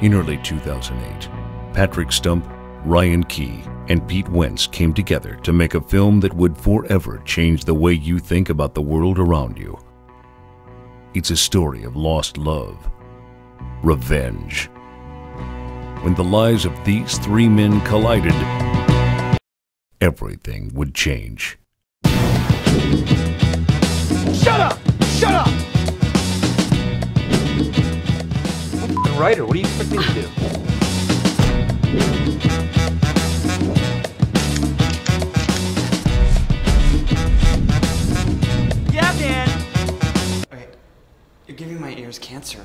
In early 2008, Patrick Stump, Ryan Key, and Pete Wentz came together to make a film that would forever change the way you think about the world around you. It's a story of lost love, revenge. When the lives of these three men collided, everything would change. Writer. What do you expect me to do? Yeah, Dan! Wait, you're giving my ears cancer.